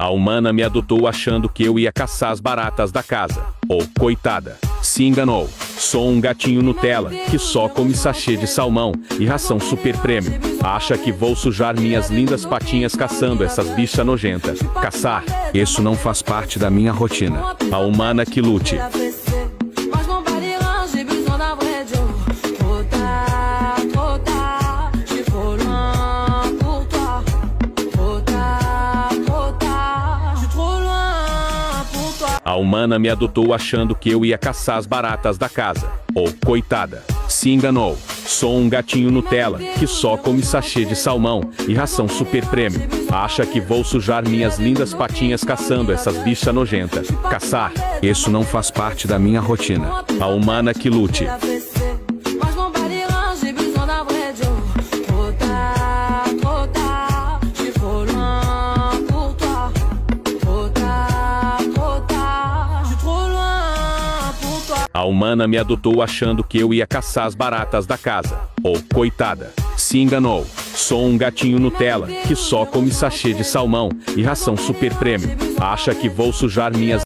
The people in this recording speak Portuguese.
A humana me adotou achando que eu ia caçar as baratas da casa. Oh, coitada. Se enganou. Sou um gatinho Nutella, que só come sachê de salmão e ração super prêmio. Acha que vou sujar minhas lindas patinhas caçando essas bichas nojentas. Caçar, isso não faz parte da minha rotina. A humana que lute. A humana me adotou achando que eu ia caçar as baratas da casa. Oh, coitada. Se enganou. Sou um gatinho Nutella, que só come sachê de salmão e ração super prêmio. Acha que vou sujar minhas lindas patinhas caçando essas bichas nojentas. Caçar, isso não faz parte da minha rotina. A humana que lute. A humana me adotou achando que eu ia caçar as baratas da casa. Oh, coitada. Se enganou. Sou um gatinho Nutella, que só come sachê de salmão e ração super prêmio. Acha que vou sujar minhas